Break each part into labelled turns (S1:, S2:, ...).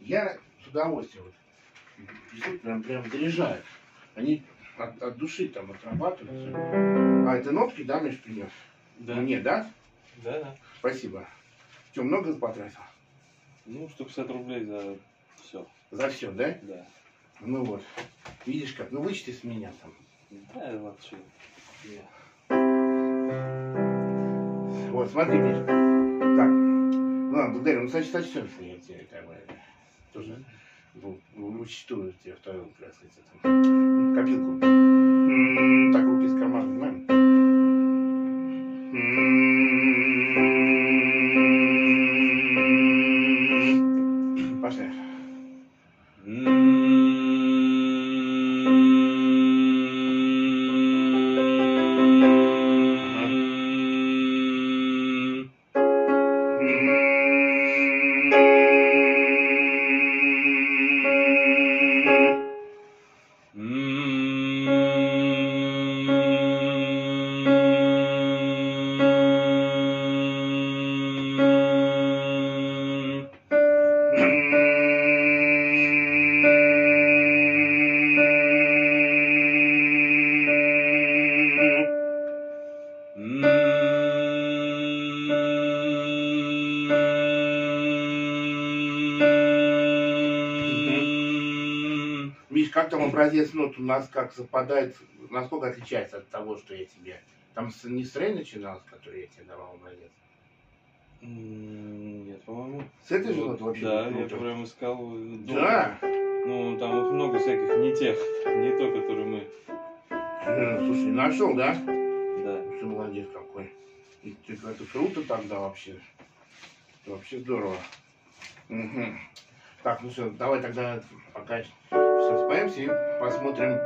S1: Я с удовольствием вот, действительно прям заряжают. Они от, от души там отрабатывают. всё. А это нотки, да, Миш, принес?
S2: Да.
S1: Мне, да?
S2: Да, да.
S1: Спасибо. Что, много потратил?
S2: Ну, 150 рублей за все.
S1: За все, да?
S2: Да.
S1: Ну вот. Видишь как? Ну вычти с меня там.
S2: Да, ладно, что.
S1: Вот, смотри, Миш. Так. Ну ладно, благодарю. Ну, значит, сочтем, что я тебе как бы тоже ну, учту тебе вторую как сказать, там, копилку. Так, руки из кармана, понимаем? Образец нот у нас как совпадает, насколько отличается от того, что я тебе... Там не с Рей начиналось, который я тебе давал образец?
S2: Нет, по-моему.
S1: С этой же
S2: Вот,
S1: ноты вообще?
S2: Да, я прям искал. э, думал.
S1: Да?
S2: Ну, там вот много всяких не тех, не то, которые мы.
S1: Э, Слушай, нашел, да?
S2: Да.
S1: Ты молодец какой. И ты- Это круто тогда вообще. Это вообще здорово. Мгм. Так, ну что, давай тогда пока все споемся и посмотрим.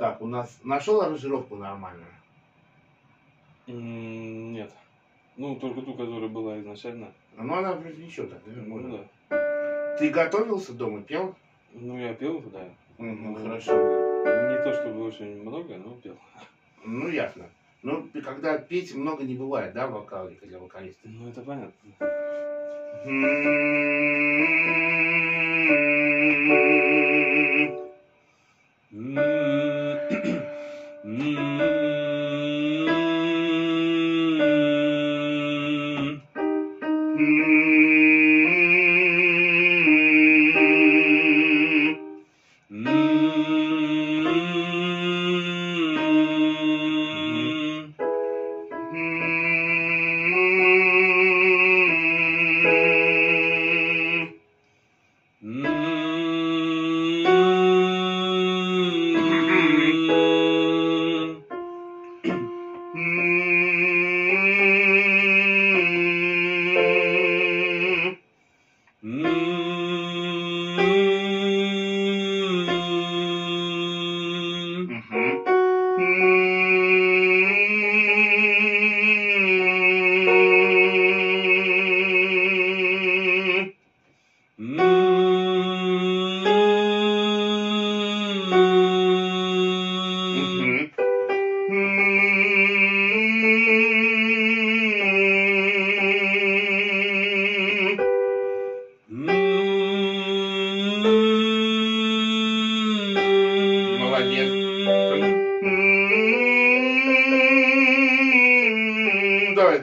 S1: Так, у нас нашел аранжировку нормальную?
S2: М, Нет. Ну, только ту, которая была изначально.
S1: Ну, она вроде ничего так, да?
S2: Ну
S1: можно.
S2: да.
S1: Ты готовился дома, пел?
S2: Ну, я пел, да.
S1: Мгм,
S2: Ну,
S1: хорошо.
S2: Не то чтобы очень много, но пел.
S1: Ну, ясно. Ну, когда петь много не бывает, да, в вокале для вокалиста?
S2: Ну, это понятно.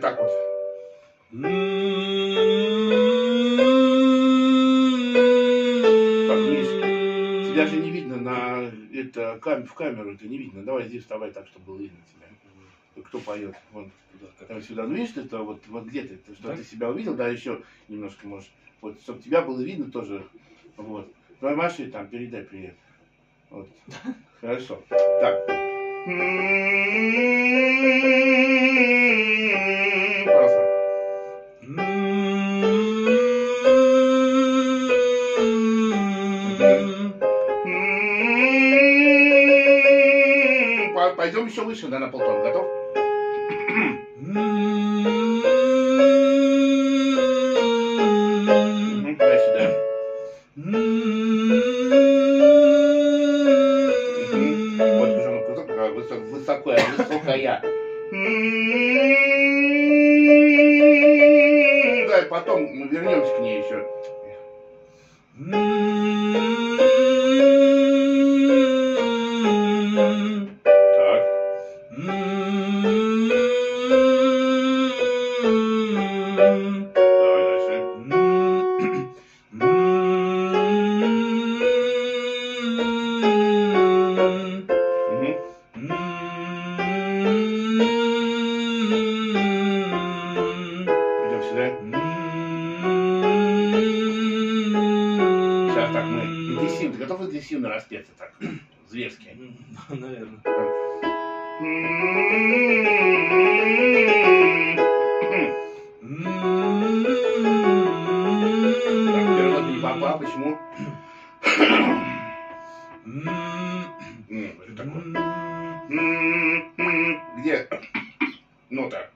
S1: Так вот. Так, Миш, тебя же не видно на это кам- в камеру, это не видно. Давай здесь вставай так, чтобы было видно тебя. Кто поет? Вон, давай сюда. Ну видишь, это вот, вот где ты? Ты Что
S2: Так.
S1: ты себя увидел, да, еще немножко можешь. Вот, чтобы тебя было видно тоже. Вот. Давай Маше там передай привет. Вот. Хорошо. Так. Пойдем еще выше, да, на полтона. Готов? Высокая. Дай потом мы вернемся к ней еще.
S2: Где нота?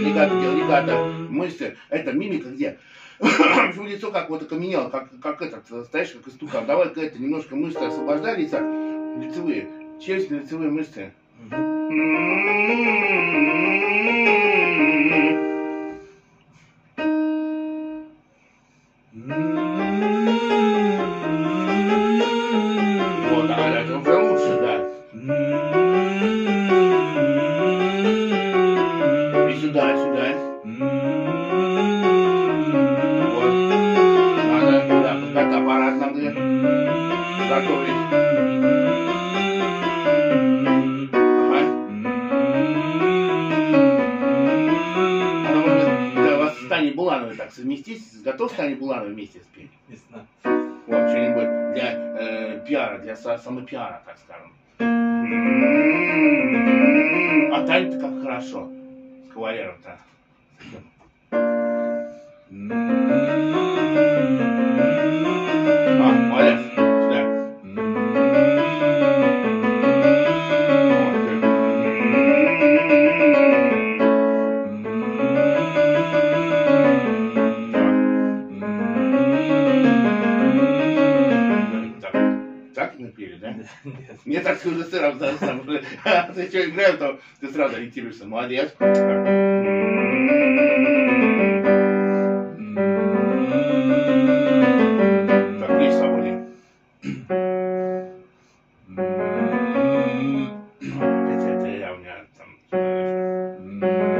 S2: Легато, дело легато. Мышцы. Это мимика где? Почему лицо как вот окаменело, как, как этот, стоишь как истукан. Давай-ка это, немножко мышцы освобождай лица. Лицевые. Челюстные лицевые мышцы. Вот, вместе спеть?
S1: Не знаю.
S2: Вот, что-нибудь для э, пиара, для са- самопиара, так скажем. А Таня-то как хорошо. С кавалером-то.
S1: Нет.
S2: Мне так уже сразу, сразу. А Ты что, играешь, то ты сразу ориентируешься. Молодец. Так, плечи свободнее. Это, это я у меня там...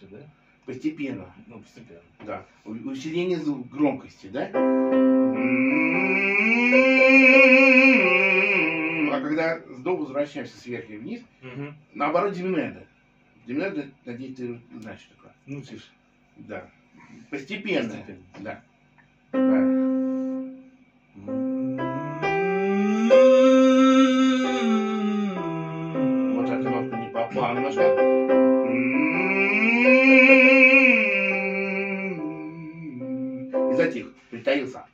S2: так? да? Постепенно. Ну, постепенно. Да. Усиление громкости, да? А когда с до возвращаемся сверху вниз,
S1: Мгм.
S2: наоборот диминеда. Диминеда, надеюсь, ты знаешь, что такое.
S1: Ну, тише.
S2: Да. Постепенно.
S1: Постепенно.
S2: Да. Вот эту нотку не попал немножко. Caiuvá.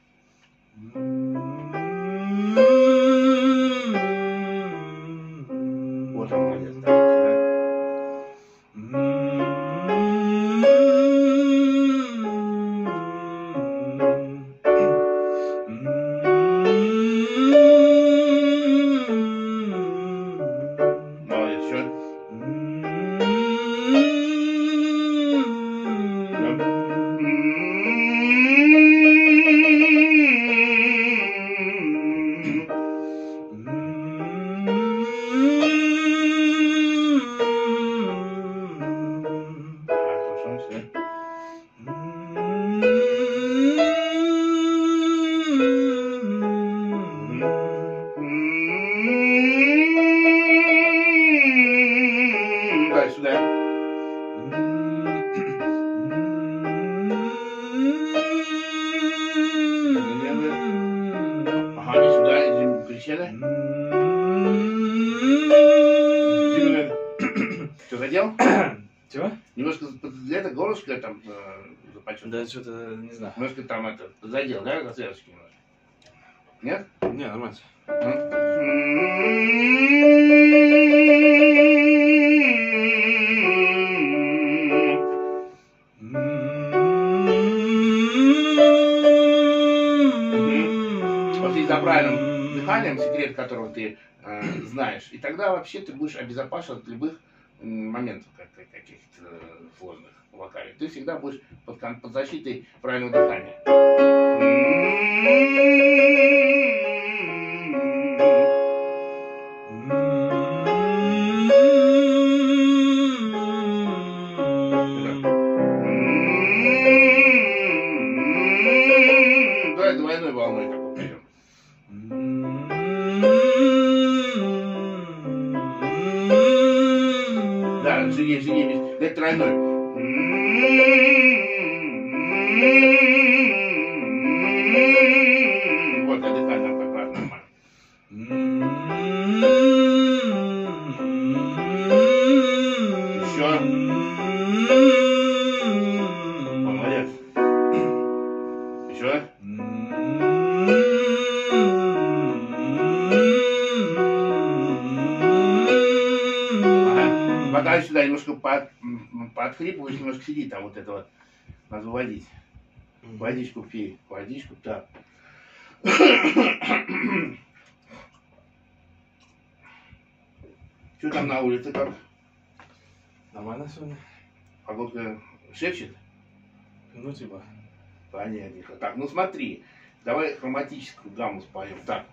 S2: Да, что-то не знаю.
S1: Немножко там это задел, да, связочке немножко? Нет?
S2: Не, нормально.
S1: Вот и за правильным дыханием, секрет которого ты э, знаешь, и тогда вообще ты будешь обезопасен от любых моментов как- как- каких-то э, сложных в вокале. Ты всегда будешь под, под защитой правильного дыхания. М, подхрипываешь, немножко сиди там вот это вот. Надо выводить. Водичку пей. Водичку, так. Что там на улице как?
S2: Нормально сегодня?
S1: Погодка шепчет?
S2: Ну, типа.
S1: Понятненько. Так, ну смотри. Давай хроматическую гамму споем. Так.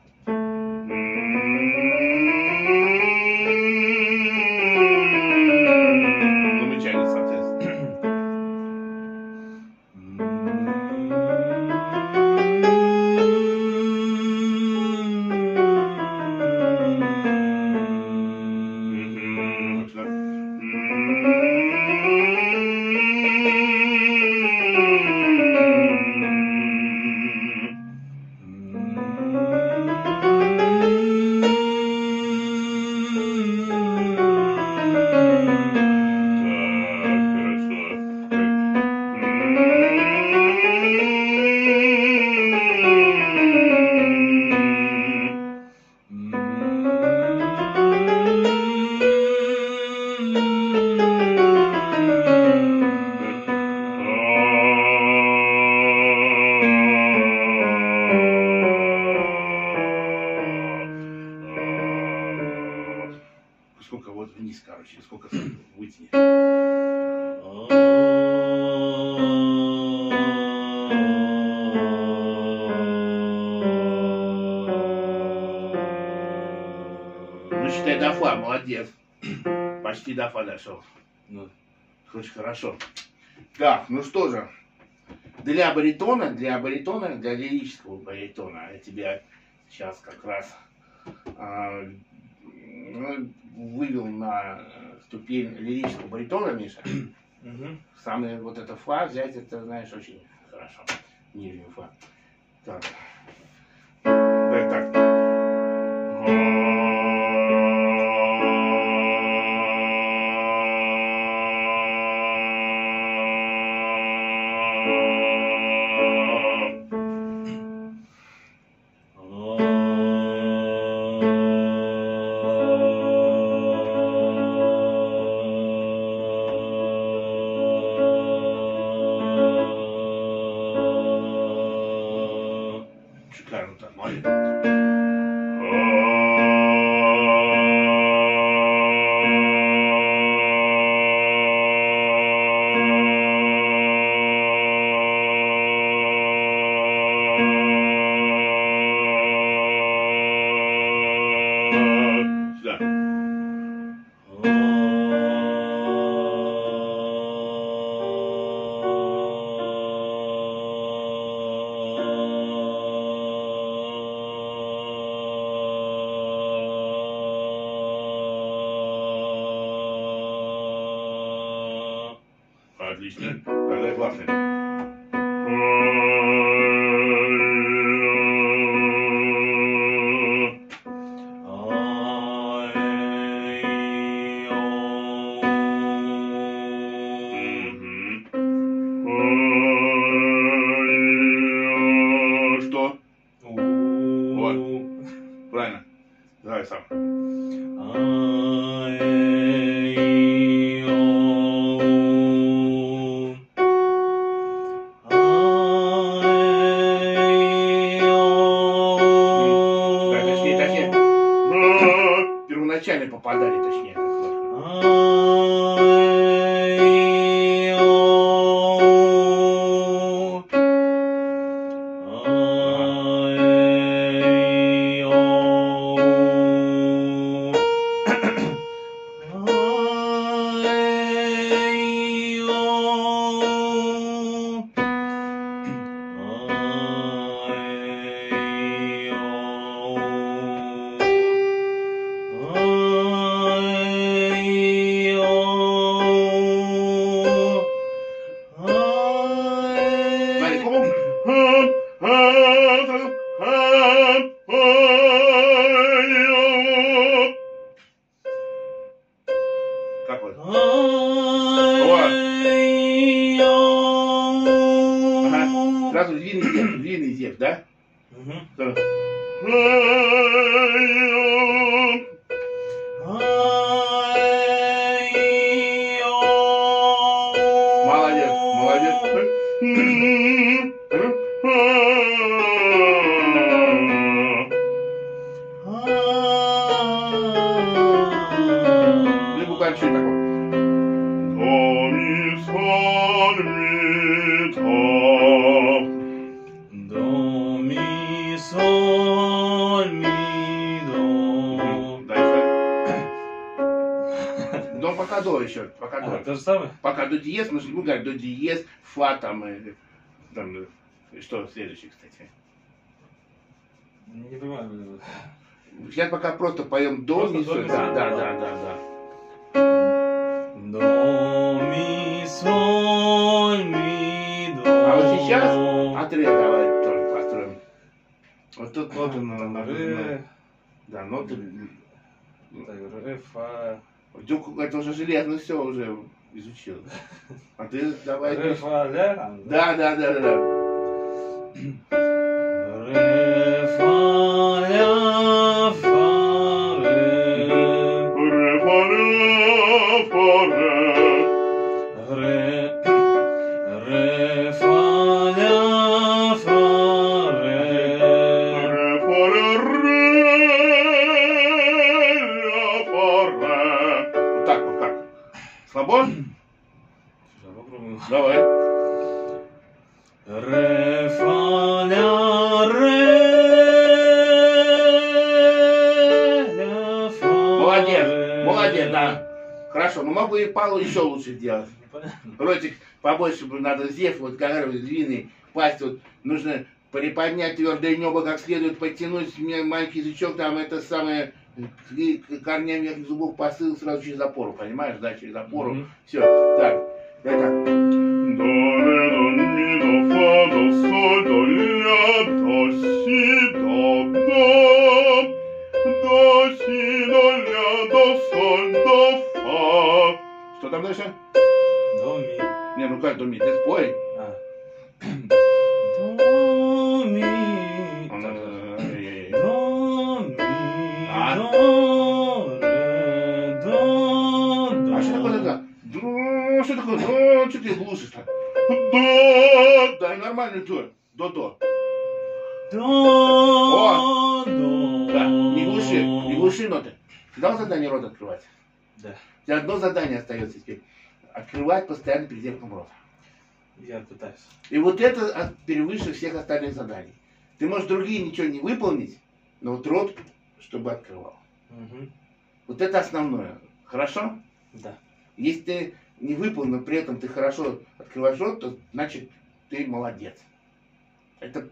S1: Короче, сколько вытяни. Ну, считай, до фа, молодец. Почти до фа дошел.
S2: Ну,
S1: Очень хорошо. Так, ну что же. Для баритона, для баритона, для лирического баритона, я тебя сейчас как раз а, ну, вывел на ступень лирического баритона, Миша.
S2: Мгм.
S1: Самый вот это фа взять, это знаешь очень хорошо. Нижний фа. Так. Давай так. Пока до еще, пока
S2: А,
S1: до.
S2: то же самое?
S1: Пока до диез, мы же не будем говорить до диез, фа там, э, там, э, что следующий, кстати.
S2: Не понимаю.
S1: Сейчас пока просто поем до,
S2: Просто
S1: ми,
S2: до,
S1: соль.
S2: ми,
S1: Да, да,
S2: да.
S1: да, да, да.
S2: До, ми, соль, ми, до.
S1: А вот сейчас отрыв давай тоже построим. Вот тут ноты на, на,
S2: Ре,
S1: да, ноты.
S2: так, ре, фа.
S1: Дюк это уже железно все уже изучил. А ты давай. Да, да, да, да, И Павлу еще лучше.
S2: Непонятно.
S1: Ротик побольше бы надо зев, вот говорю, длинный, пасть вот нужно приподнять твердое небо как следует, подтянуть мне маленький язычок, там это самое, корнями верхних зубов посыл сразу через опору, понимаешь, да, через опору.
S2: Мгм.
S1: Все, так, это. До, ми. Не, ну как, до, ми, ты спой.
S2: А. До, ми. Так,
S1: Ай-яй-яй.
S2: До, ми,
S1: А?
S2: до, ре, до, до.
S1: А что такое тогда? До, что такое? До, что ты глушишь-то? До, дай нормальный до. До, до.
S2: До, до.
S1: Да, не глуши, не глуши ноты. Ты дал задание рот открывать?
S2: Да.
S1: У тебя одно задание остается теперь. Открывать постоянно перед зеркалом рот.
S2: Я пытаюсь.
S1: И вот это превыше всех остальных заданий. Ты можешь другие ничего не выполнить, но вот рот, чтобы открывал.
S2: Мгм.
S1: Вот это основное. Хорошо?
S2: Да.
S1: Если ты не выполнил, но при этом ты хорошо открываешь рот, то значит ты молодец. Это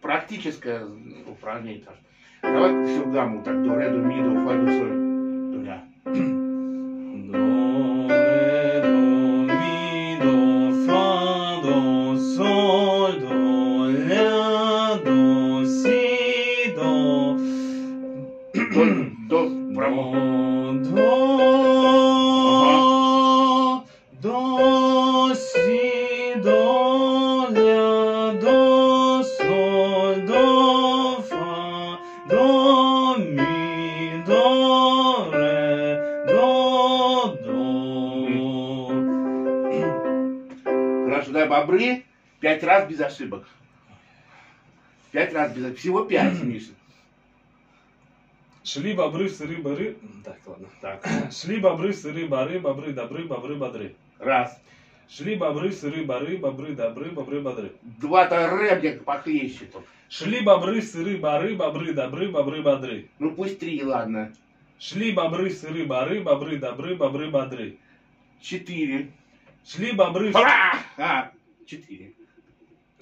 S1: практическое упражнение тоже. Давай всю гамму так до ре, до ми, до фа, до соль, до ля.
S2: До, до, си, до,
S1: до,
S2: соль, до, до, ми, до, ре, до, до.
S1: Хорошо, дай бобры пять раз без ошибок. Пять раз без ошибок. Всего пять, Миша.
S2: Шли бобры, сыры, бобры. Так, ладно.
S1: Так,
S2: Шли бобры, сыры, бары, бобры, добры, бобры, бодры.
S1: раз.
S2: Шли бобры, сыры, бары, бобры, добры, бобры, бодры.
S1: Два-то мне похлеще тут.
S2: Шли бобры, сыры, бары, бобры, добры, бобры, бодры.
S1: Ну пусть три, ладно.
S2: Шли бобры, сыры, бары, бобры, добры, бобры, бодры.
S1: Четыре.
S2: Шли бобры,
S1: а, четыре.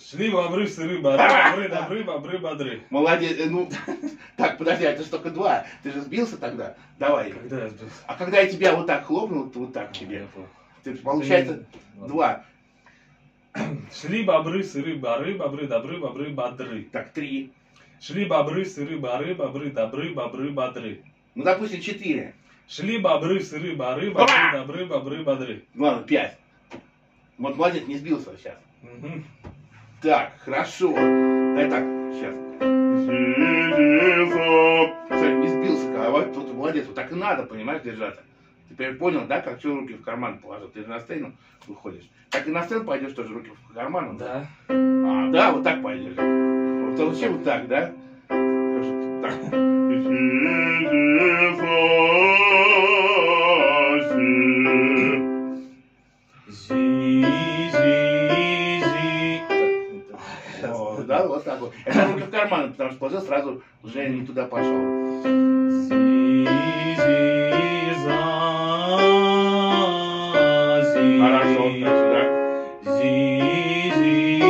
S2: Шли бобры, сыры, бары, бобры, добры, бобры, бодры.
S1: Молодец. э, Ну, так, подожди, а это же только два. Ты же сбился тогда? Давай.
S2: Когда я сбился?
S1: А когда я тебя вот так хлопнул, то вот так тебе.
S2: понял.
S1: Ты, получается, два.
S2: Шли бобры, сыры, бары, бобры, добры, бобры, бодры.
S1: Так, три.
S2: Шли бобры, сыры, бары, бобры, добры, бобры, бодры.
S1: Ну, допустим, четыре.
S2: Шли бобры, сыры, бобры,
S1: А!
S2: добры, бобры, бодры.
S1: Ладно, пять. Вот молодец, не сбился сейчас.
S2: Мгм.
S1: Так, хорошо. Дай так, сейчас. Все, не сбился, голова, тут молодец. Вот так и надо, понимаешь, держаться. Теперь понял, да, как что руки в карман положил? Ты же на сцену выходишь. Так и на сцену пойдешь тоже руки в карман?
S2: Да.
S1: А, да, вот так пойдешь. Вот зачем вот так, да? Так. Да, вот так вот. Это руки в карман, потому что положил сразу уже не туда пошел. Хорошо, сюда.
S2: Зи, зи.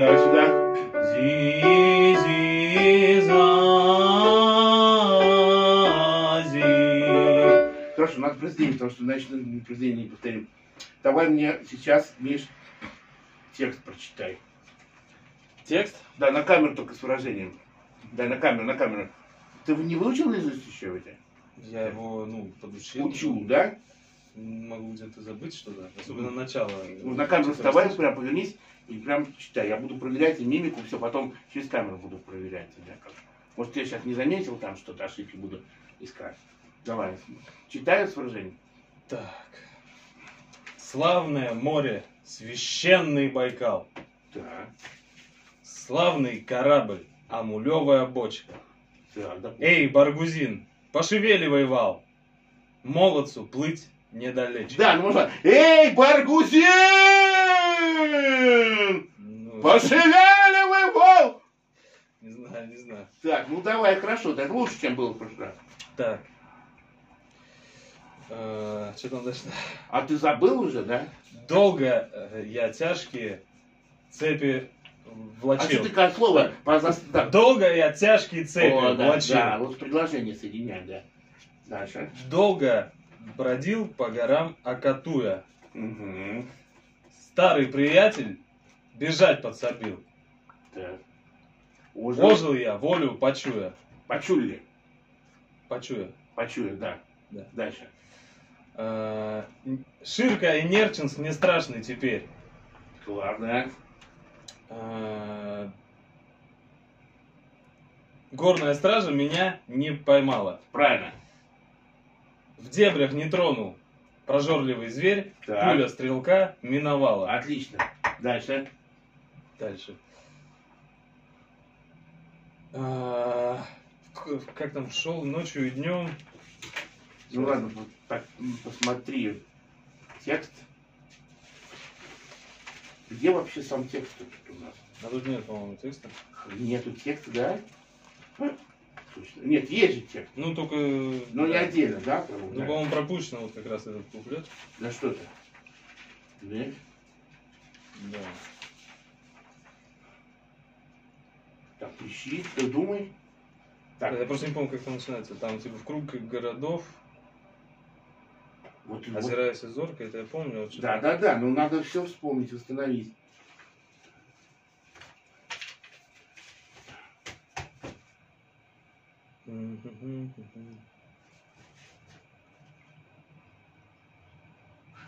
S1: Давай сюда.
S2: Зи.
S1: Хорошо, надо произведение, потому что иначе мы произведение не повторим. Давай мне сейчас, Миш, текст прочитай.
S2: Текст?
S1: Да, на камеру только с выражением. Да, на камеру, на камеру. Ты не выучил наизусть еще эти?
S2: Я его, ну, подучил.
S1: Учу, да?
S2: Могу где-то забыть что-то, особенно начало.
S1: Ну, на камеру вставай, прям повернись и прям читай. Я буду проверять и мимику, все, потом через камеру буду проверять тебя. как. Может, я сейчас не заметил там что-то, ошибки буду искать. Давай, читаю с выражением.
S2: Так. Славное море, священный Байкал.
S1: Так,
S2: Славный корабль, амулевая бочка.
S1: так, да.
S2: Эй, Баргузин, пошевеливай вал. Молодцу плыть недалече.
S1: Да, ну можно. Эй, Баргузин!
S2: Ну,
S1: Пошевеливай вол!
S2: Не знаю, не знаю.
S1: Так, ну давай, хорошо, так лучше, чем было в прошлый раз.
S2: Так. Э, Что там дальше?
S1: А ты забыл уже, да?
S2: Долго э, я тяжкие цепи
S1: А
S2: влачил.
S1: что ты как слово?
S2: Долго я тяжкие цепи
S1: О, да,
S2: влачил.
S1: да, вот предложение соединять, да. Дальше.
S2: Долго бродил по горам Акатуя.
S1: Угу.
S2: Старый приятель бежать подсобил.
S1: Так. Уже
S2: Ожил я, волю почуя.
S1: почули.
S2: Почуя.
S1: Почули, да.
S2: Да.
S1: Дальше.
S2: Э, Ширка и Нерчинск не страшны теперь.
S1: Ладно.
S2: Э, Горная стража меня не поймала.
S1: Правильно.
S2: В дебрях не тронул. Прожорливый зверь,
S1: Так.
S2: пуля стрелка миновала.
S1: Отлично. Дальше.
S2: Дальше. А, к- Как там шел ночью и днем?
S1: Ну ладно, посмотри текст. Где вообще сам текст тут у нас?
S2: А тут нет, по-моему, текста.
S1: Нету текста, да? А, Точно. Нет, есть же текст.
S2: Ну, только...
S1: Но не отдельно, да?
S2: Ну,
S1: да?
S2: по-моему, пропущено вот как раз этот куплет.
S1: Да что-то. Да?
S2: Да.
S1: Так, ищи, ты думай. Так,
S2: Я просто не помню, как это начинается. Там, типа, в круг городов,
S1: вот, вот.
S2: озираясь зорко, это я помню. вот
S1: Да, да, да, но надо все вспомнить, восстановить.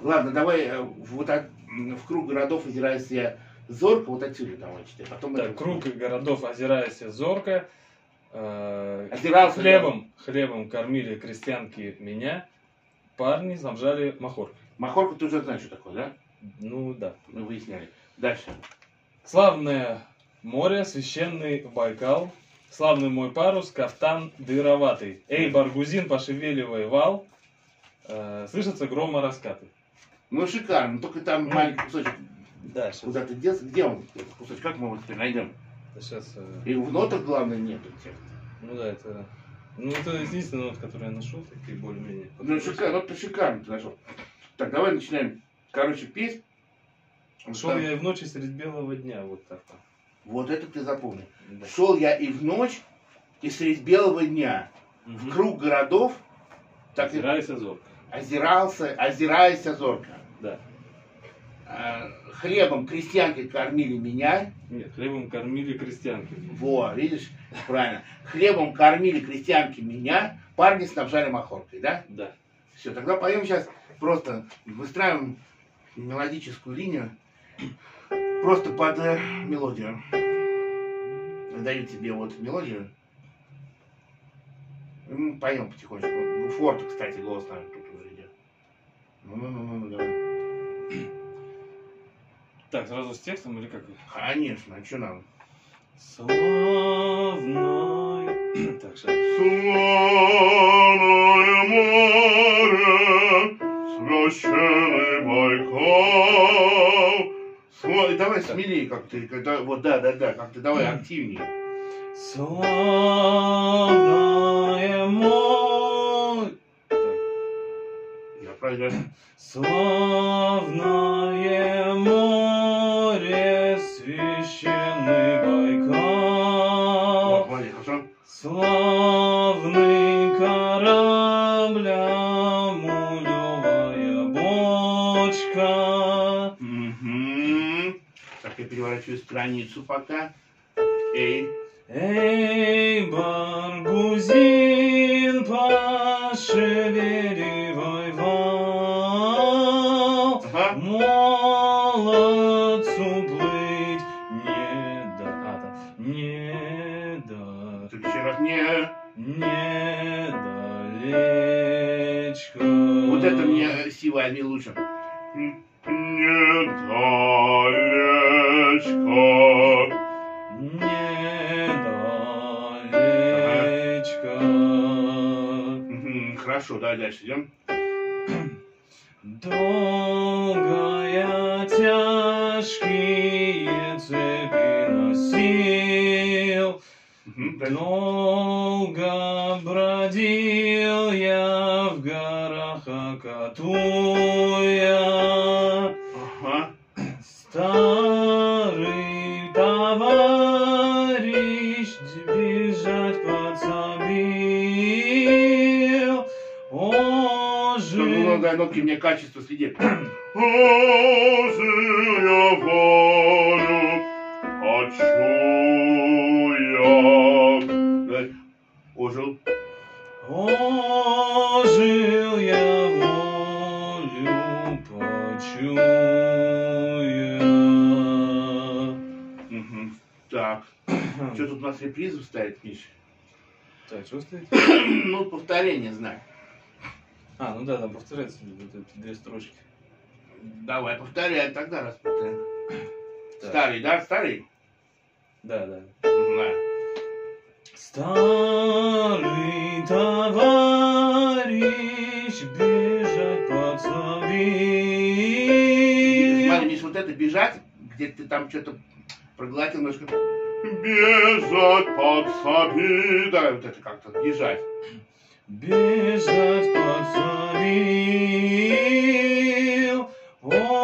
S1: Ладно, давай э, вот от- в круг городов озираясь я зорко, вот отсюда давай читай. Потом
S2: Так,
S1: это-
S2: круг городов, озираясь зорко, э,
S1: Озирался,
S2: хлебом, хлебом кормили крестьянки меня, парни замжали махоркой.
S1: Махорка ты уже знаешь, что такое, да?
S2: Ну да.
S1: Мы выясняли. Дальше.
S2: Славное море, священный Байкал, славный мой парус, кафтан дыроватый. Эй, Баргузин, пошевеливай вал, э, слышатся грома раскаты.
S1: Ну, шикарно, только там
S2: Ну.
S1: маленький кусочек
S2: Да, сейчас.
S1: куда-то делся. Где он, этот кусочек? Как мы его теперь найдем?
S2: сейчас
S1: И в нотах, главное, нету текста.
S2: ну да, это... Ну, это единственный нот, который я нашел, такие более-менее.
S1: Ну, шикарно, вот шикарно ты нашел. Так, давай начинаем. Короче, петь.
S2: Шел я и в ночи средь белого дня, вот так. вот.
S1: Вот это ты запомни.
S2: Да.
S1: Шел я и в ночь, и средь белого дня. В
S2: Мгм.
S1: круг городов, так и
S2: Озирайся зорко.
S1: озирался, озираясь зорко.
S2: Да.
S1: Э, хлебом крестьянки кормили меня.
S2: Нет, хлебом кормили крестьянки.
S1: Во, видишь, правильно. Хлебом кормили крестьянки меня, парни снабжали махоркой, да?
S2: Да.
S1: Все, тогда поем сейчас просто выстраиваем мелодическую линию просто под э, мелодию. Даю тебе вот мелодию. Поем потихонечку. Ну, Форт, кстати, голос наверное, тут уже идет. Ну-ну-ну, давай.
S2: Так, сразу с текстом или как?
S1: Конечно, а что нам?
S2: Славной. Так, сейчас.
S1: Славное море, священный Байкал. Сла- Давай смелее как ты, когда, вот да, да, да, как ты давай активнее.
S2: Славное море.
S1: Я правильно?
S2: Славное священный Байкал. Славный корабль, мулевая бочка.
S1: Мгм. Так, я переворачиваю страницу пока. Эй,
S2: Эй, Баргузин, пошевеливай
S1: Так еще раз не.
S2: Недалечко.
S1: Вот это мне сила не лучше. Недалечко.
S2: Недалечко.
S1: Мгм, Хорошо, давай дальше идем.
S2: Долго бродил я в горах Акатуя.
S1: Ага.
S2: Старый товарищ бежать подсобил. Ожил.
S1: дай нотки мне качество следи. Ожил я волю, хочу. Ожил.
S2: Ожил я волю почуя.
S1: Мгм. Так. Что тут у нас репризу ставит, Миша?
S2: Так, что стоит?
S1: Ну, повторение знаю.
S2: А, ну да, там повторяется вот эти две строчки.
S1: Давай, повторяй тогда, раз повторяй. Старый, да? Старый?
S2: Да, да.
S1: Да.
S2: Старый товарищ бежать подсобил.
S1: Смотри, вот это бежать, где ты там что-то проглотил немножко. Бежать подсоби. Давай вот это как-то бежать.
S2: Бежать подсобил, ожил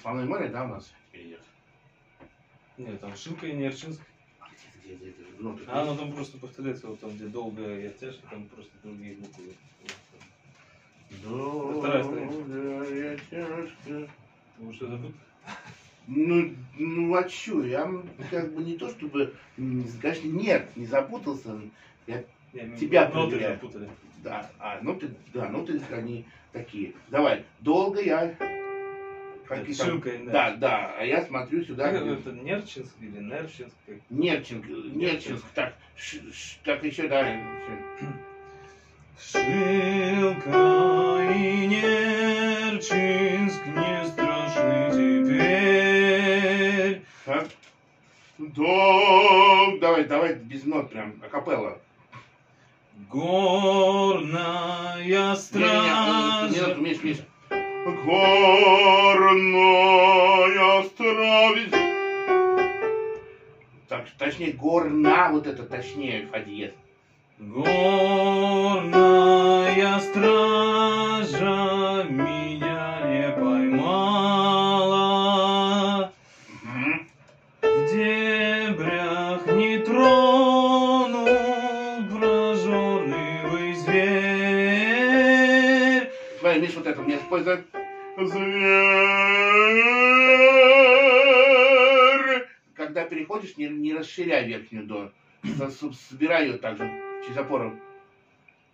S1: Славное море, да, у нас идет?
S2: Нет, там Шинка и Нерчинск.
S1: Где, где, где, ну,
S2: А, ну
S1: есть.
S2: там просто повторяется, вот там, где долгая и тяжко, там просто другие буквы.
S1: Долгая тяжкая.
S2: Вы что забыл?
S1: Ну, ну а чё, я как бы не то чтобы, конечно, нет, не запутался. Я,
S2: Не,
S1: Тебя
S2: ноты
S1: проверяю.
S2: запутали.
S1: да, а, ну ты, да, ну ты, они такие. Давай, долго я.
S2: Нерчинск.
S1: Да, да, а я смотрю сюда.
S2: Как
S1: где-
S2: это, Нерчинск или Нерчинск?
S1: Нерчинск, Нерчинск, так, ш- ш- так еще, да, ещё.
S2: Шилка и Нерчинск не страшны теперь.
S1: Так. Дол- давай, давай без нот прям, акапелла.
S2: Горная
S1: Не, не, не,
S2: стража.
S1: не, Миш, Миш горная стравить. Так, точнее, горна, вот это точнее, фадиез.
S2: Горная стража меня не поймала.
S1: Угу.
S2: В дебрях не
S1: тронул прожорливый зверь. Смотри, Миш, вот это мне использовать. Когда переходишь, не, не расширяй верхнюю до. Собирай ее также через опору.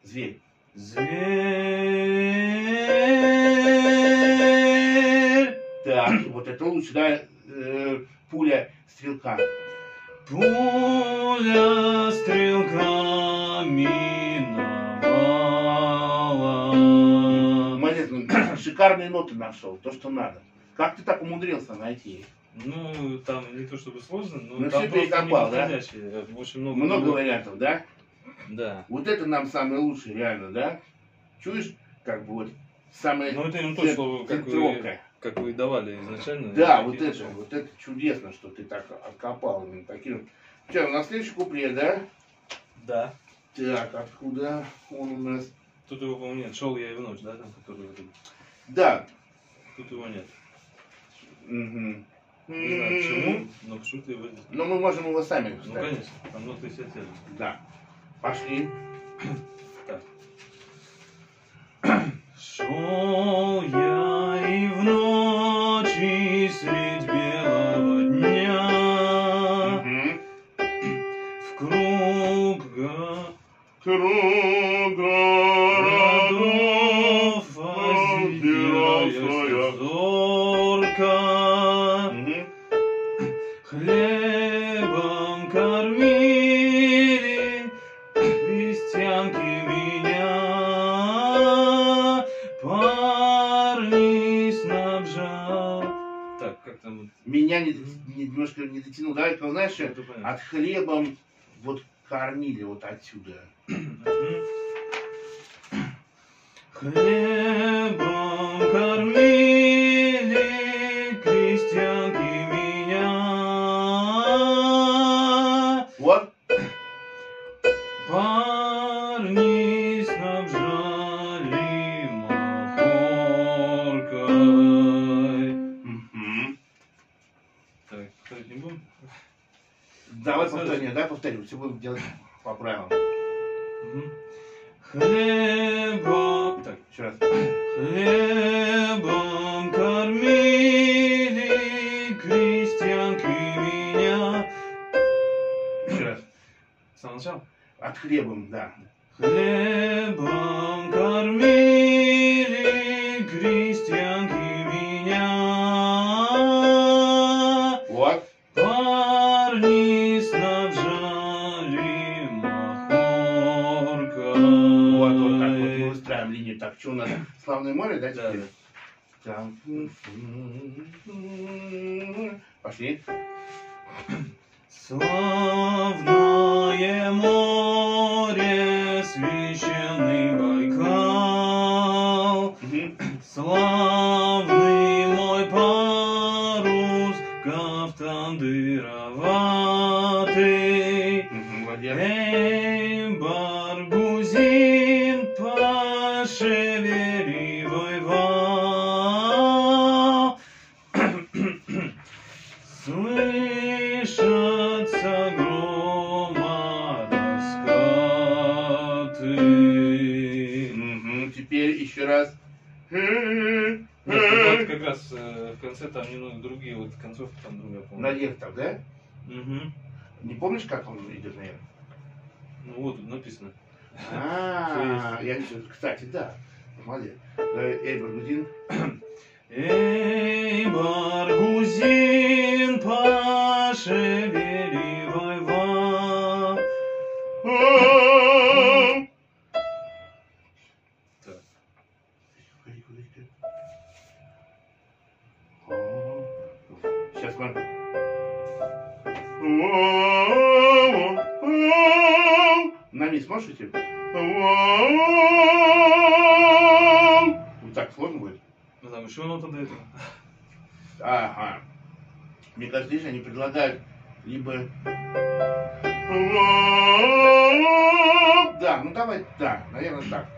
S1: Зверь.
S2: Зверь.
S1: Так, вот это лучше, да, э, пуля стрелка.
S2: Пуля стрелка
S1: шикарные ноты нашел, то, что надо. Как ты так умудрился найти?
S2: Ну, там не то чтобы сложно, но
S1: Ну,
S2: там просто
S1: перекопал, да?
S2: Очень много.
S1: Много
S2: было.
S1: вариантов, да?
S2: Да.
S1: Вот это нам самое лучшее, реально, да? Чуешь, как бы вот самое
S2: Ну, это не то, что как вы, как вы давали изначально.
S1: Да, вот это, вот это чудесно, что ты так откопал именно таким. Че, у нас следующий куплет, да?
S2: Да.
S1: Так, откуда он у нас?
S2: Тут его, по-моему, нет. Шел я и в ночь, да, там, который.
S1: Да.
S2: Тут его нет.
S1: Мгм.
S2: Не знаю почему, но почему-то его здесь.
S1: Но мы можем его сами
S2: Ну,
S1: вставить.
S2: конечно, там ноты все те же.
S1: Да. Пошли.
S2: Шел я и в ночи средь белого дня
S1: Мгм.
S2: в круг го-
S1: немножко не дотянул. Давай, как знаешь,
S2: понятно.
S1: от хлебом вот кормили вот отсюда.
S2: Хлебом кормили
S1: Повторим, давай повторим. Все будем делать по правилам.
S2: Хлебом... Так,
S1: Еще раз.
S2: Хлебом кормили крестьянки меня.
S1: Еще раз.
S2: С самого начала?
S1: От хлебом, да.
S2: Хлебом
S1: Славное море, да,
S2: Да,
S1: теперь? Так. Пошли.
S2: Славное море, священный Байкал,
S1: Мгм.
S2: Нет, вот как раз э, в конце там немного другие вот концовки там другая, по-моему.
S1: Наверх так, да?
S2: Мгм.
S1: Не помнишь, как он идет наверх?
S2: Ну вот написано.
S1: А, я вижу. Кстати, да. Молодец. Эй, Баргузин.
S2: Эй, баргузин, пошевеливай ва.
S1: На можешь идти? Вот так сложно будет?
S2: Ну там еще нота до этого.
S1: Ага. Мне кажется, здесь они предлагают либо... Да, ну давай, да, наверное, так.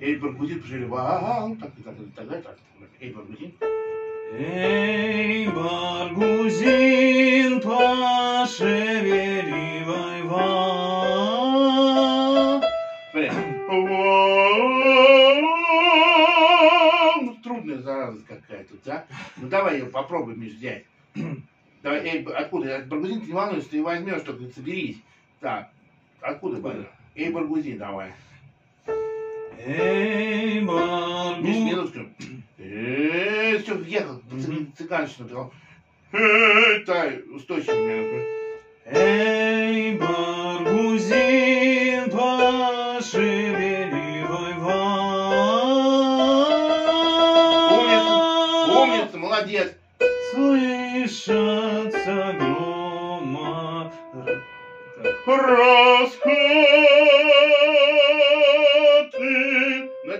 S1: Эй, баргузин, пожалевал. Так, так, так, так, так. Эй, баргузин.
S2: Эй, баргузин, пошевеливай ва.
S1: Смотри. Ну давай ее попробуй, Миш, взять. Давай, эй, откуда? Баргузин, ты не волнуйся, ты возьмешь, только соберись. Так, откуда, Баргузин? Эй, Баргузин, давай.
S2: Эй,
S1: Миш,
S2: Баргу...
S1: минутку. Что, въехал, цыганщина, ты Эй, тай, устойчиво меня.
S2: Эй, Баргузин, пошевеливай вал.
S1: Умница, молодец.
S2: Слышатся грома... Так.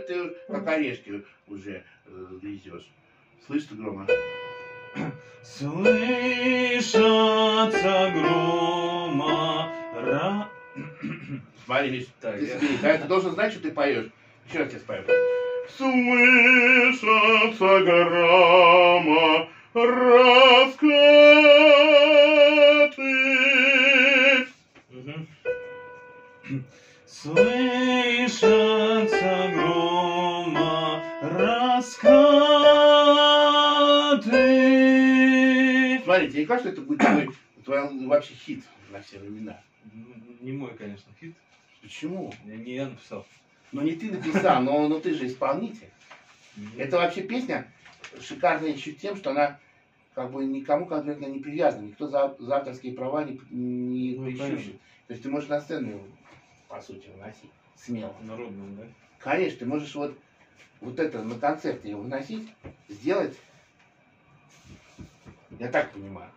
S1: Ты как орешки уже э, грызешь. Слышь ты грома?
S2: Слышатся грома... Ра...
S1: Смотри, Миш,
S2: Так,
S1: ты
S2: я-.
S1: Да, ты должен знать, что ты поешь. Еще раз я спою. Слышатся грома раскаты.
S2: Мгм. Слышатся грома раскаты.
S1: Смотри, тебе не кажется, это будет твой, твой вообще хит на все времена?
S2: Не мой, конечно, хит.
S1: Почему?
S2: Не не я написал.
S1: Ну не ты написал, но, но ты же исполнитель. Это вообще песня шикарная еще тем, что она как бы никому конкретно не привязана, никто за, за авторские права не, не
S2: Ну, понятно.
S1: То есть ты можешь на сцену по сути, выносить смело.
S2: Народный, да?
S1: Конечно, ты можешь вот, вот это на концерте его выносить, сделать. Я так понимаю.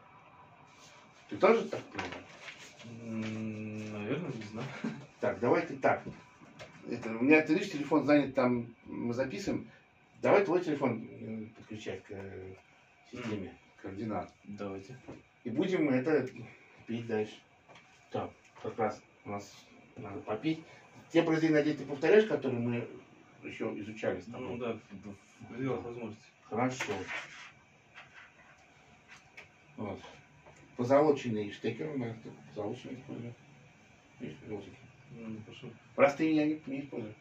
S1: Ты тоже так понимаешь?
S2: Наверное, не знаю.
S1: Так, давайте так. Это, у меня, ты видишь, телефон занят, там мы записываем. Давай твой телефон э, подключать к э, системе координат.
S2: Давайте.
S1: И будем мы это петь дальше. Так, как раз у нас надо попеть. Те произведения, надеюсь, ты повторяешь, которые мы еще изучали с тобой?
S2: Ну да, в пределах возможностей.
S1: Хорошо. Вот. Позолоченный штекер у нас тут позолоченный используем. Видишь, желтенький.
S2: Ну, прошу.
S1: Простые я не, не использую.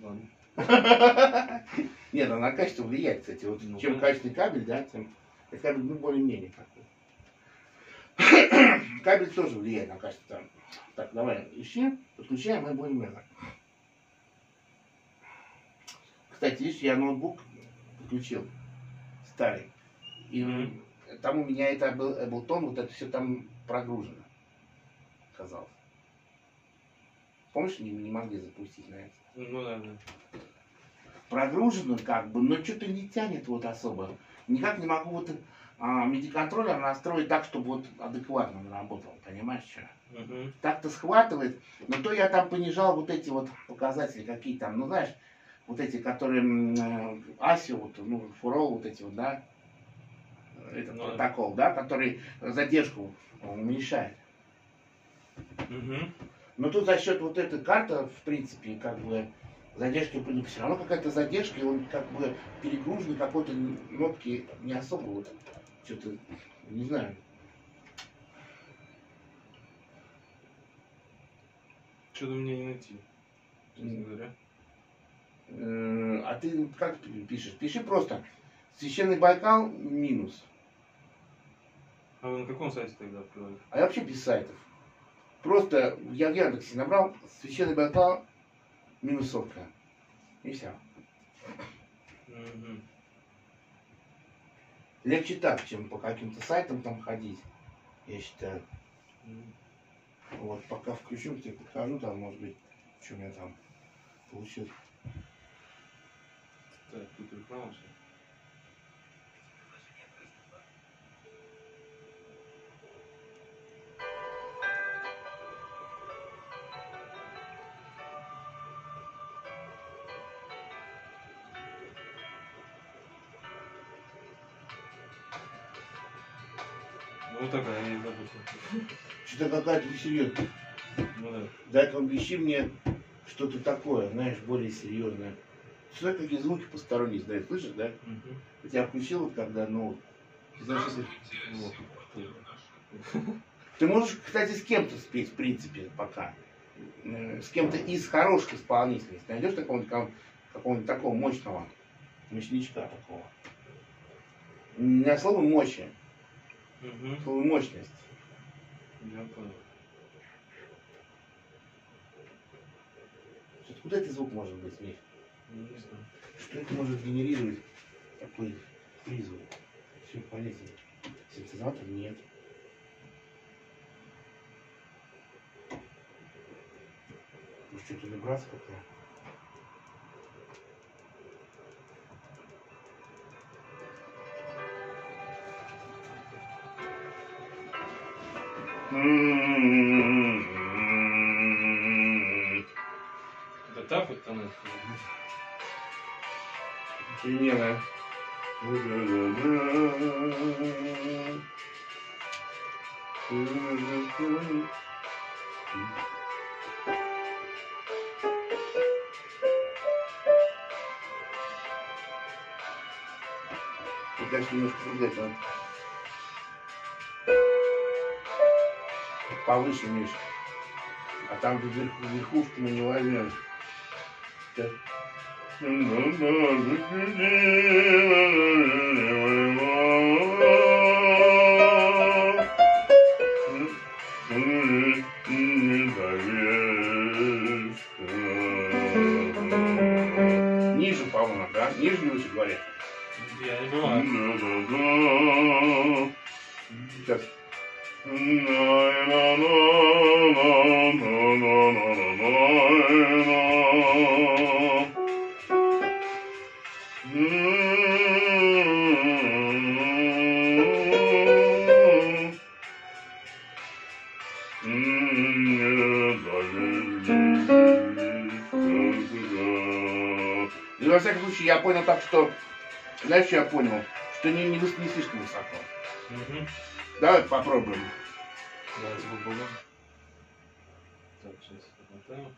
S2: Ладно.
S1: Нет, она на качество влияет, кстати. Вот
S2: Ну,
S1: чем
S2: понятно.
S1: качественный кабель, да, тем и кабель, ну, более-менее как-то. Кабель тоже влияет на качество. Так, давай, ищи, подключаем, и это. Кстати, видишь, я ноутбук подключил, старый. И
S2: Мгм.
S1: там у меня это был Ableton, вот это все там прогружено, казалось. Помнишь, не, не могли запустить на это?
S2: Ну да, да.
S1: прогружено как бы, но что-то не тянет вот особо. Никак не могу вот а, MIDI-контроллер настроить так, чтобы вот адекватно он работал, понимаешь, что?
S2: Мгм.
S1: Так-то схватывает, но то я там понижал вот эти вот показатели, какие там, ну знаешь, вот эти, которые э, ASIO, вот, ну, фурол, вот эти вот, да, этот
S2: Ну
S1: протокол, да, который задержку уменьшает.
S2: Мгм.
S1: Но тут за счет вот этой карты, в принципе, как бы задержки были все равно какая-то задержка, и он как бы перегруженный какой-то нотки не особо вот что-то, не знаю.
S2: Что-то мне не найти, честно говоря.
S1: Э, А ты как пишешь? Пиши просто Священный Байкал минус.
S2: А вы на каком сайте тогда открывали?
S1: А я вообще без сайтов. Просто я в Яндексе набрал Священный Байкал минусовка. И все.
S2: Мгм.
S1: Легче так, чем по каким-то сайтам там ходить, я считаю. Вот, пока включу, тебе покажу, там, может быть, что у меня там получилось.
S2: Так, тут реклама же. Ну такая, я и допустим.
S1: Что-то какая-то несерьезная.
S2: Ну да.
S1: Дай-ка ищи мне что-то такое, знаешь, более серьезное. Что какие звуки посторонние издает, слышишь, да?
S2: Мгм.
S1: Я тебя включил, вот когда, ну, знаешь, если-
S2: Вот.
S1: Ты можешь, кстати, с кем-то спеть, в принципе, пока. Э, С кем-то из хороших исполнителей. Если найдешь какого-нибудь ком- какого-нибудь такого мощного мощничка такого. Не слово мощи,
S3: Мгм.
S1: слово мощность.
S3: Я понял.
S1: Откуда этот звук может быть, Миш?
S3: Ну.
S1: Что это может генерировать такой призвук? Все понятие. Синтезатор нет. Может, что-то вибрация какая? М-м-м.
S3: Так вот там?
S1: И дальше немножко там. Повыше, Миш. А там вверху, верхушку мы не возьмем. Ниже, по-моему, да? Ниже или выше говорят?
S3: Я не понимаю.
S1: Сейчас. Понял так, что... Знаешь, что я понял? Что не, не, не слишком высоко.
S3: Мгм.
S1: Давай попробуем.
S3: Давайте попробуем. Так, сейчас отмотаем.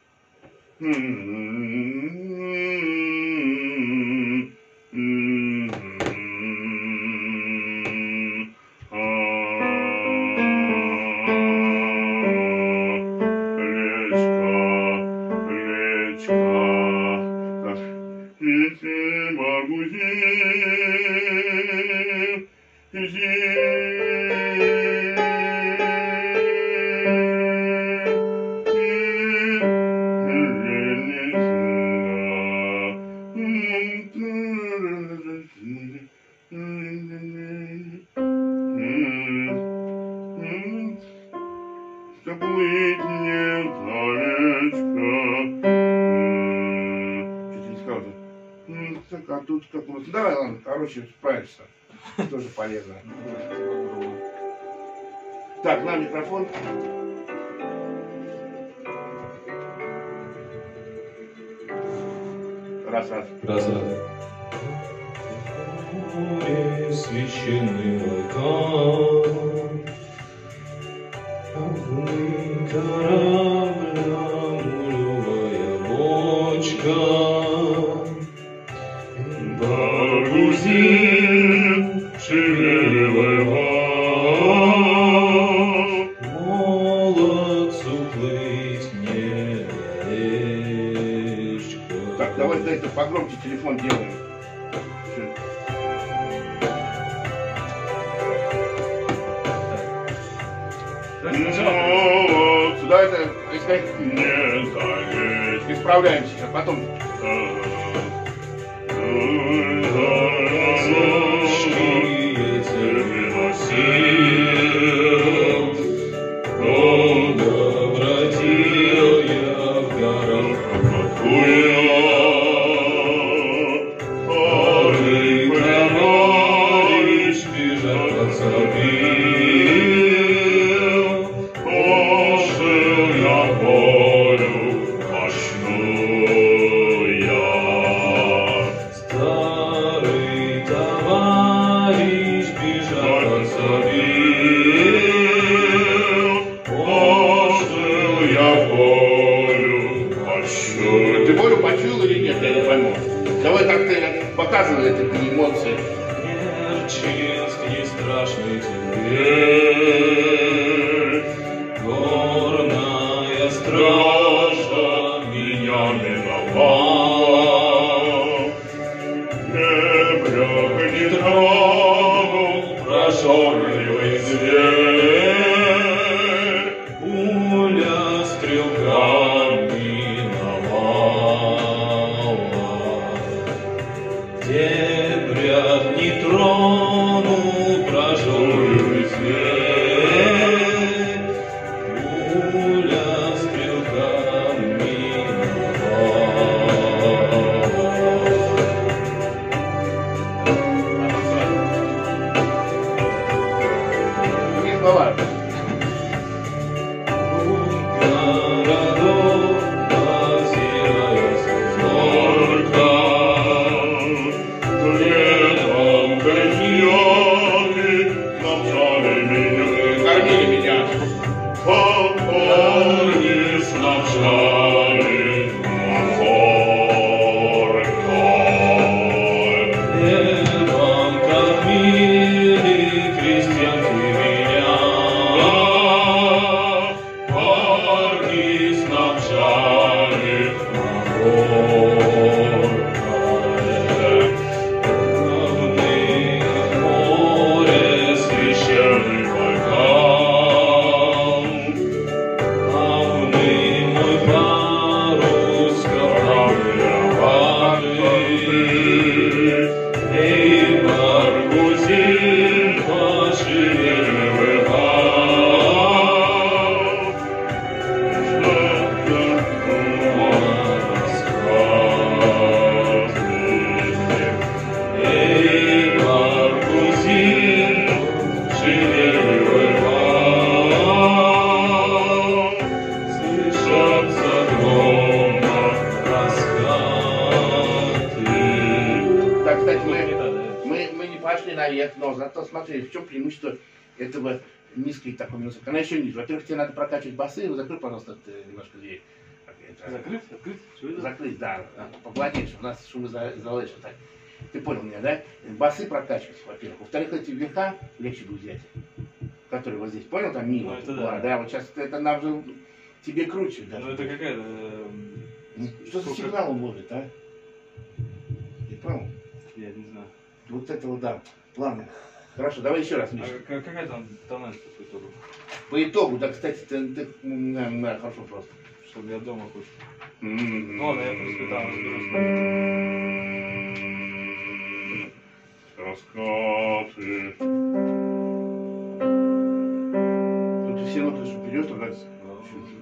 S3: Тоже полезно.
S1: Так, на микрофон. Раз, раз.
S3: Раз, раз.
S2: море священный вулкан.
S1: Сейчас, потом. Показывай эти эмоции.
S2: Нерчинский страшный тебе,
S1: Spirit. Amen. Еще ниже. Во-первых, тебе надо прокачивать басы. Вот закрой, пожалуйста, это немножко дверь. Это-
S2: Закрыть? Открыть?
S1: Закрыть, да. Поплотнее, чтобы у нас шумоизоляция так. Ты понял меня, да? Басы прокачивать, во-первых. Во-вторых, эти верха легче будет взять. Которые вот здесь, понял, там мимо.
S2: Ну, это да.
S1: да. Вот сейчас это нам же тебе круче.
S2: Ну
S1: даже.
S2: это какая-то... эм,
S1: Ну, Что за
S2: сколько-
S1: сигнал он ловит, а? Не понял?
S2: Я не знаю.
S1: Вот это вот да. Ладно. Хорошо, давай еще раз, Миша.
S2: А ка- какая там тональность по итогу?
S1: По итогу, да, кстати, ты, ты- да, хорошо просто.
S2: Чтобы я дома хоть...
S1: Ну
S2: ладно, я, принципе, там.
S4: Раскаты.
S1: Тут ты все ноты, что берешь, тогда... Слушай,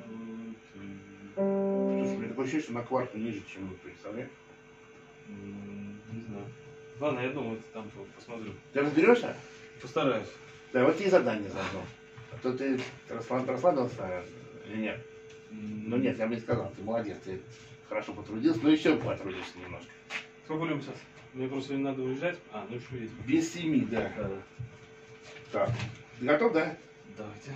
S1: у меня такое ощущение, что на кварту ниже, чем мы, представляешь?
S2: Не знаю. Ладно, я думаю, там посмотрю.
S1: Ты разберешься?
S2: Постараюсь.
S1: Да, вот тебе задание заодно. То ты расслаб- расслабился или нет? Ну нет, я бы не сказал, ты молодец, ты хорошо потрудился, но еще потрудишься немножко.
S2: Сколько времени сейчас? Мне просто сегодня надо уезжать. А, ну еще есть.
S1: Без семи, да.
S2: Да, да.
S1: Так, ты готов, да?
S2: Давайте.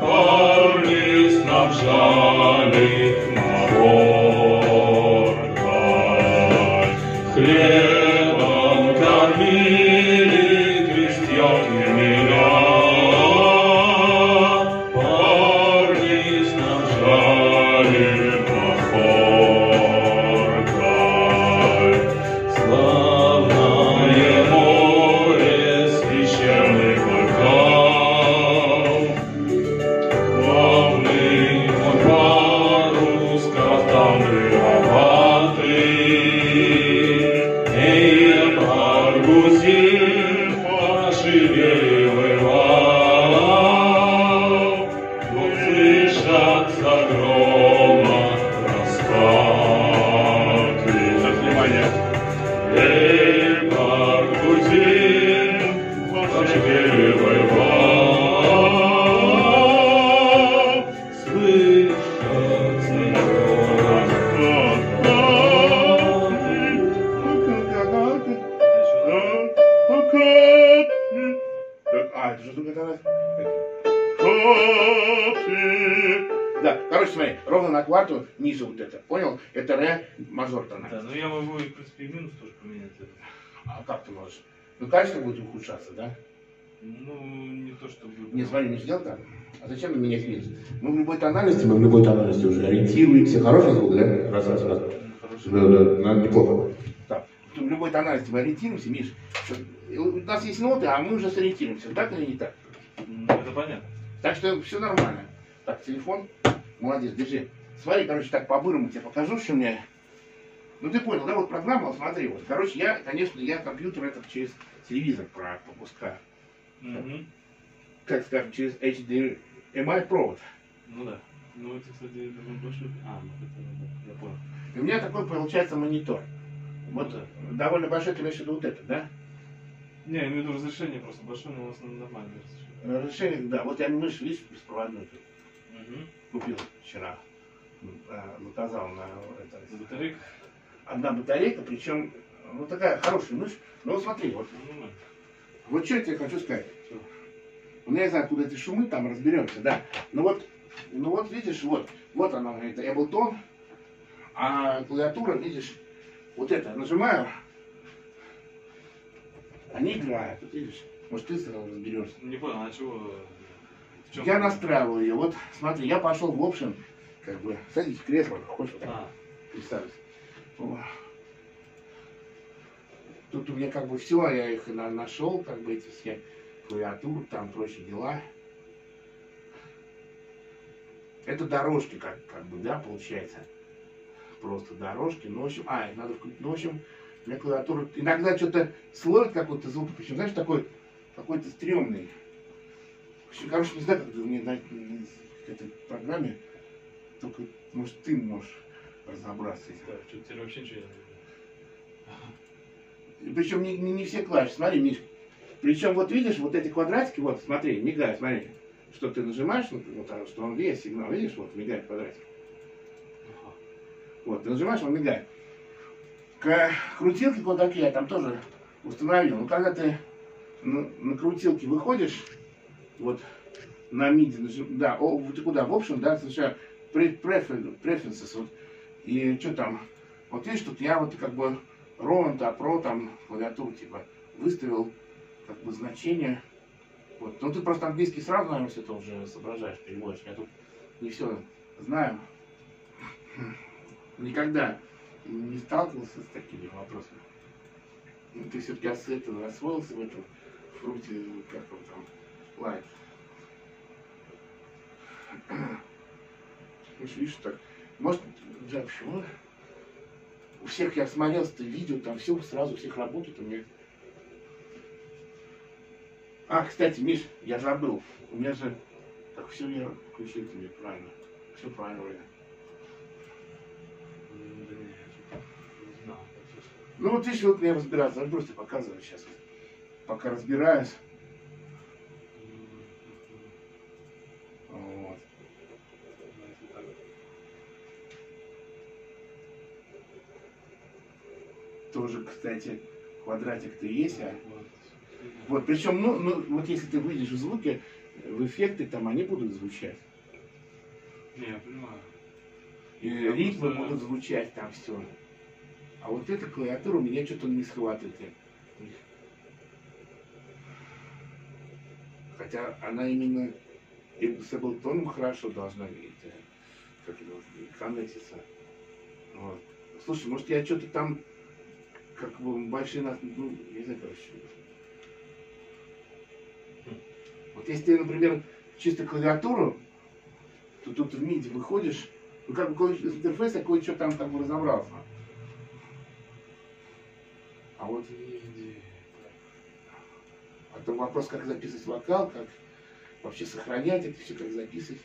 S1: Parnis nam sali Не, смотри,
S2: не
S1: сделал так. А зачем на меня минус? Мы в любой тональности, мы в любой тональности уже ориентируемся. Хороший звук, да? Раз, раз, раз. Да, да, надо неплохо. Так, в любой тональности мы ориентируемся, Миш. У нас есть ноты, а мы уже сориентируемся. Так или не так?
S2: Ну, это понятно.
S1: Так что все нормально. Так, телефон. Молодец, держи. Смотри, короче, так по-бырому тебе покажу, что у меня... Ну ты понял, да, вот программа, смотри, вот. Короче, я, конечно, я компьютер этот через телевизор про- пропускаю.
S2: Мгм.
S1: Как скажем, через HDMI провод.
S2: Ну да. Ну, это, кстати, довольно большой... А, ну, это, да, я понял.
S1: И у меня такой получается монитор. Вот
S2: Ну да.
S1: довольно большой, ты имеешь в виду вот это, да?
S2: Не, я имею в виду разрешение просто большое, но у нас нормальное разрешение.
S1: Разрешение, да. Вот я мышь, видишь, беспроводную тут
S2: Угу.
S1: купил вчера. Заказал на это,
S2: Батарейка.
S1: одна батарейка, причем ну такая хорошая мышь. Ну вот смотри, вот,
S2: Ну,
S1: вот что я тебе хочу сказать. Ну я не знаю, откуда эти шумы, там разберемся, да. Ну вот, ну вот видишь, вот, вот она, это Ableton, а клавиатура, видишь, вот это, нажимаю, они играют, вот видишь. Может ты сразу разберешься.
S2: Не понял, а чего...
S1: Я настраиваю ее. Вот смотри, я пошел в общем, как бы, садись в кресло, хочешь вот так
S2: А,
S1: представить. О. Тут у меня как бы все, я их на- нашел, как бы эти все клавиатуры, там прочие дела. Это дорожки, как, как бы, да, получается. Просто дорожки. Ну, в общем, а, надо включить. Ну, в общем, у меня клавиатура иногда что-то словит какой-то звук, причем, знаешь, такой какой-то стрёмный. Общем, короче, не знаю, как мне на, в этой программе, только, может, ты можешь разобраться.
S2: да, что-то теперь вообще ничего не.
S1: Причем не, не, не все клавиши, смотри, Миш. Причем вот видишь, вот эти квадратики, вот, смотри, мигают, смотри. Что ты нажимаешь, ну, вот, что он есть сигнал, видишь, вот, мигает квадратик. Вот, ты нажимаешь, он мигает. К крутилке вот такие я там тоже установил. Ну, когда ты на, на крутилке выходишь, вот, на миди, нажим- да, о, ты куда, в общем, да, сначала pre- prefer- preferences, вот, и что там, вот видишь, тут я вот как бы ровно а про там клавиатуру типа выставил как бы значение. Вот. Ну ты просто английский сразу, наверное, все это уже соображаешь, переводишь. Я тут не все знаю. Никогда не сталкивался с такими вопросами. Ну, ты все-таки ос- это, освоился в этом фрукте, как он там, лайт. Ну, видишь, так. Может, да, почему? У всех я смотрел это видео, там все сразу, у всех работает, у меня. А, кстати, Миш, я забыл. У меня же. Так все я включил тебе правильно. Все правильно
S2: я.
S1: Ну вот видишь, вот мне разбираться. Я просто показываю сейчас. Пока разбираюсь. Вот. Тоже, кстати, квадратик-то есть, а?
S2: Вот.
S1: Причем, ну, ну, вот если ты выйдешь в звуки, в эффекты там они будут звучать.
S2: Не, я понимаю.
S1: И
S2: Я
S1: ритмы
S2: просто-
S1: будут звучать там все. А вот эта клавиатура у меня что-то не схватывает. Хотя она именно и с Эблтоном хорошо должна это, как это, коннектиться. Вот. Слушай, может я что-то там как бы большие нас, ну, не знаю, короче. Вот если ты, например, чисто клавиатуру, то тут в MIDI выходишь, ну как бы из интерфейса кое-что там как бы разобрался. А вот а то вопрос, как записывать вокал, как вообще сохранять это все, как записывать.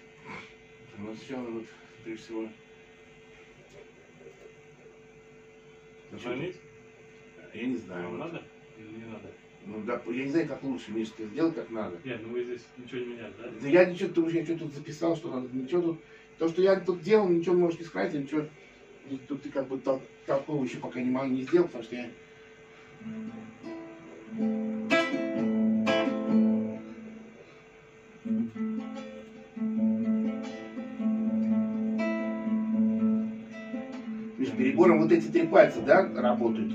S1: Ну, все, вот, прежде всего.
S2: Сохранить?
S1: Я не знаю.
S2: Вам
S1: вот.
S2: надо или?
S1: Ну, да, я не знаю, как лучше, Миш, ты сделай как надо.
S2: Нет, ну вы здесь ничего не меняли, да?
S1: Да я ничего, ты уже я что тут записал, что надо, ничего тут. То, что я тут делал, ничего можешь не сказать, ничего. и Тут ты как бы тол- толково еще пока не не сделал, потому что я. Между перебором вот эти три пальца, да, работают?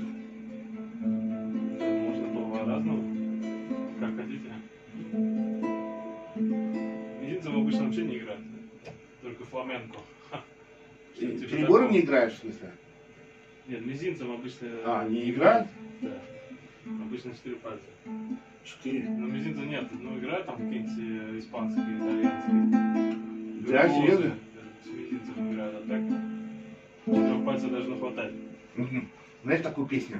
S2: Не
S1: играешь, в смысле?
S2: Нет, мизинцем обычно...
S1: А, не играют?
S2: Да. Обычно четыре пальца.
S1: Четыре.
S2: Но мизинца нет. Ну, играют там какие-нибудь э, испанские, итальянские.
S1: Да, серьезно?
S2: С мизинцем играют, а так... Четырех пальцев должно хватать.
S1: Знаешь такую песню?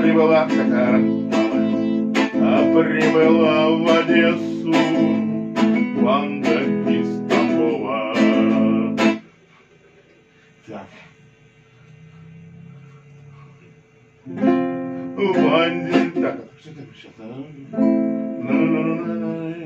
S1: Прибыла такая а прибыла в Одессу Ванда что такое сейчас? В